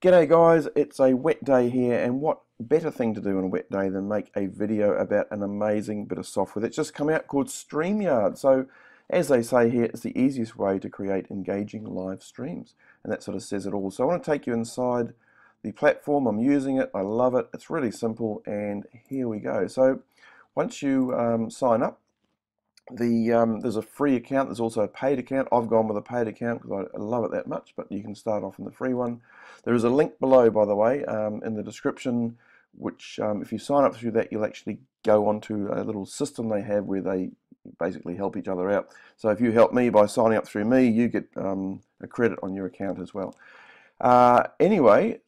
G'day guys, it's a wet day here and what better thing to do on a wet day than make a video about an amazing bit of software that's just come out called StreamYard. So as they say here, it's the easiest way to create engaging live streams and that sort of says it all. So I want to take you inside the platform, I'm using it, I love it, it's really simple and here we go. So once you um, sign up, the um, there's a free account there's also a paid account. I've gone with a paid account because I love it that much but you can start off in the free one. There is a link below by the way um, in the description which um, if you sign up through that you'll actually go onto a little system they have where they basically help each other out. So if you help me by signing up through me you get um, a credit on your account as well. Uh, anyway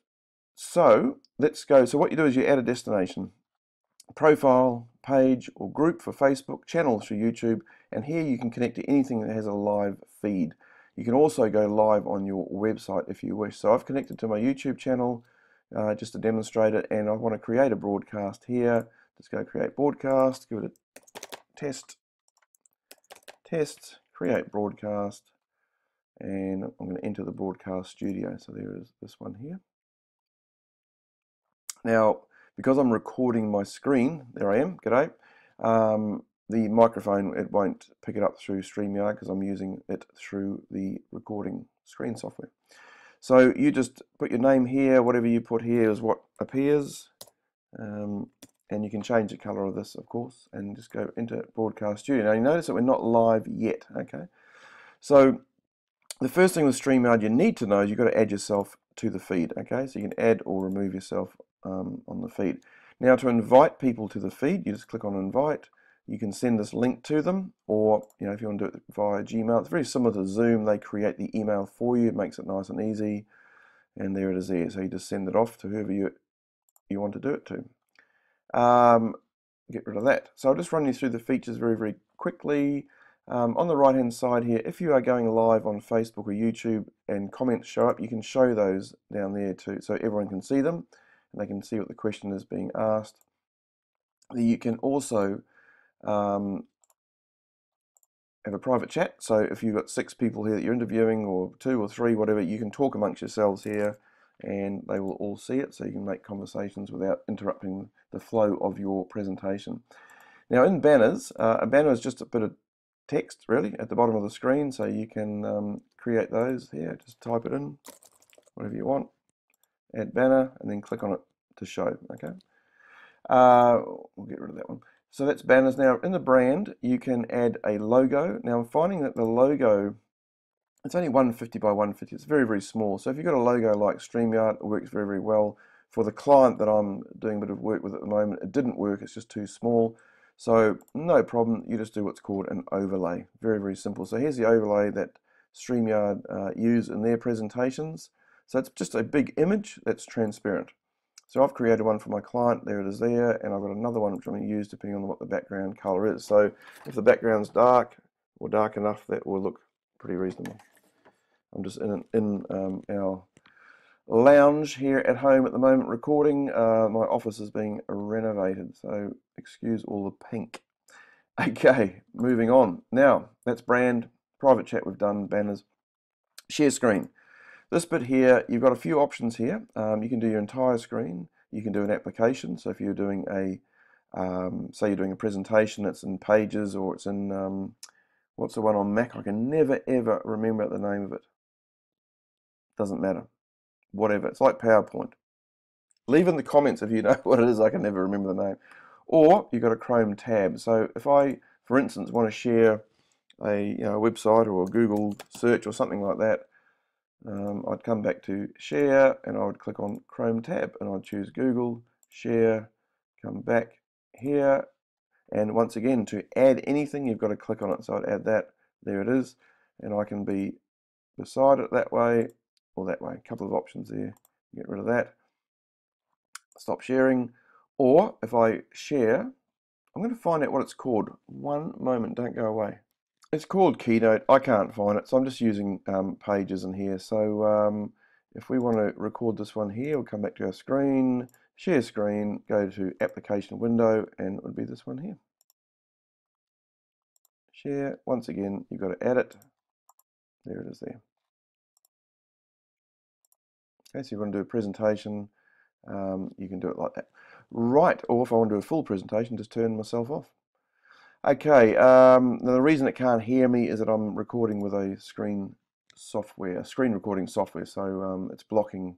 so let's go. So what you do is you add a destination. Profile, page, or group for Facebook, channel through YouTube, and here you can connect to anything that has a live feed. You can also go live on your website if you wish. So I've connected to my YouTube channel uh, just to demonstrate it, and I want to create a broadcast here. Let's go create broadcast, give it a test, test, create broadcast, and I'm going to enter the broadcast studio. So there is this one here. Now, because I'm recording my screen, there I am, g'day, um, the microphone, it won't pick it up through StreamYard because I'm using it through the recording screen software. So you just put your name here, whatever you put here is what appears, um, and you can change the color of this, of course, and just go into Broadcast Studio. Now you notice that we're not live yet, okay? So the first thing with StreamYard you need to know is you've got to add yourself to the feed, okay? So you can add or remove yourself um, on the feed. Now to invite people to the feed, you just click on invite. You can send this link to them, or you know if you want to do it via Gmail, it's very similar to Zoom. They create the email for you, it makes it nice and easy, and there it is there. So you just send it off to whoever you you want to do it to. Um, get rid of that. So I'll just run you through the features very very quickly. Um, on the right hand side here, if you are going live on Facebook or YouTube and comments show up, you can show those down there too, so everyone can see them and they can see what the question is being asked. You can also um, have a private chat. So if you've got six people here that you're interviewing, or two or three, whatever, you can talk amongst yourselves here and they will all see it so you can make conversations without interrupting the flow of your presentation. Now in banners, uh, a banner is just a bit of text really at the bottom of the screen so you can um, create those here, just type it in, whatever you want add banner, and then click on it to show, okay? Uh, we'll get rid of that one. So that's banners. Now in the brand, you can add a logo. Now I'm finding that the logo, it's only 150 by 150. It's very, very small. So if you've got a logo like StreamYard, it works very, very well. For the client that I'm doing a bit of work with at the moment, it didn't work. It's just too small. So no problem. You just do what's called an overlay. Very, very simple. So here's the overlay that StreamYard uh, use in their presentations. So it's just a big image that's transparent. So I've created one for my client, there it is there, and I've got another one which I'm going to use depending on what the background color is. So if the background's dark or dark enough, that will look pretty reasonable. I'm just in, in um, our lounge here at home at the moment recording. Uh, my office is being renovated, so excuse all the pink. Okay, moving on. Now, that's brand, private chat we've done, banners. Share screen. This bit here, you've got a few options here. Um, you can do your entire screen. You can do an application. So if you're doing a, um, say you're doing a presentation, it's in Pages or it's in, um, what's the one on Mac? I can never ever remember the name of it. Doesn't matter. Whatever. It's like PowerPoint. Leave in the comments if you know what it is. I can never remember the name. Or you've got a Chrome tab. So if I, for instance, want to share a you know, a website or a Google search or something like that, um, I'd come back to share and I would click on Chrome tab and I'd choose Google, share, come back here. And once again to add anything you've got to click on it. So I'd add that. There it is. And I can be beside it that way or that way. A couple of options there. Get rid of that. Stop sharing. Or if I share I'm going to find out what it's called. One moment don't go away it's called Keynote. I can't find it, so I'm just using um, pages in here. So um, if we want to record this one here, we'll come back to our screen, share screen, go to application window, and it would be this one here. Share. Once again, you've got to edit. There it is there. Okay, so you want to do a presentation, um, you can do it like that. Right, or if I want to do a full presentation, just turn myself off. Okay, um, the reason it can't hear me is that I'm recording with a screen software, screen recording software, so um, it's blocking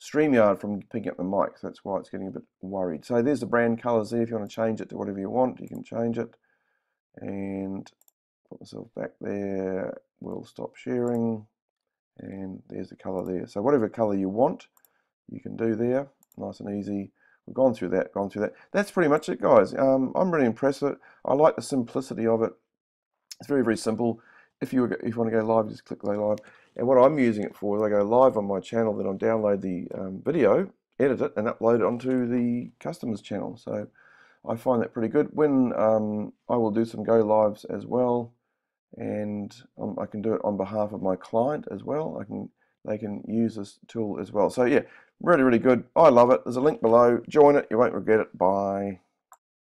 StreamYard from picking up the mic, so that's why it's getting a bit worried. So there's the brand colors there. If you want to change it to whatever you want, you can change it. And put myself back there. We'll stop sharing. And there's the color there. So whatever color you want, you can do there. Nice and easy. We've gone through that, gone through that. That's pretty much it, guys. Um, I'm really impressed with it. I like the simplicity of it. It's very, very simple. If you, if you want to go live, just click go live. And what I'm using it for is I go live on my channel, then I'll download the um, video, edit it, and upload it onto the customers channel. So I find that pretty good. When um, I will do some go lives as well, and um, I can do it on behalf of my client as well. I can they can use this tool as well. So yeah, really really good. I love it. There's a link below. Join it. You won't regret it. Bye.